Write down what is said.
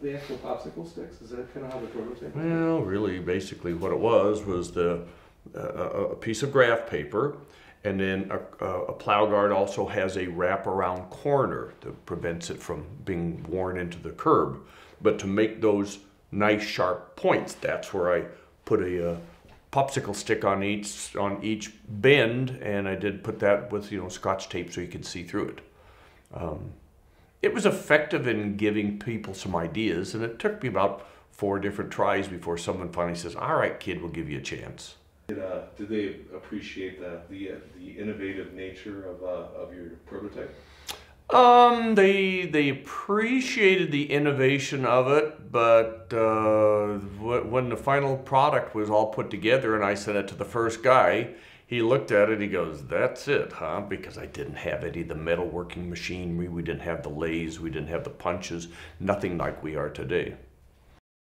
the actual popsicle sticks? Is that kind of how the prototype? Well, really, basically, what it was was the uh, a a piece of graph paper, and then a, a a plow guard also has a wraparound corner that prevents it from being worn into the curb. But to make those nice sharp points, that's where I put a uh, popsicle stick on each on each bend, and I did put that with you know scotch tape so you could see through it. Um, it was effective in giving people some ideas, and it took me about four different tries before someone finally says, "All right, kid, we'll give you a chance." Did, uh, did they appreciate the the, uh, the innovative nature of uh, of your prototype? Um, they they appreciated the innovation of it, but uh, when the final product was all put together and I sent it to the first guy, he looked at it he goes, "That's it, huh?" Because I didn't have any of the metalworking machinery, we didn't have the lathes, we didn't have the punches, nothing like we are today.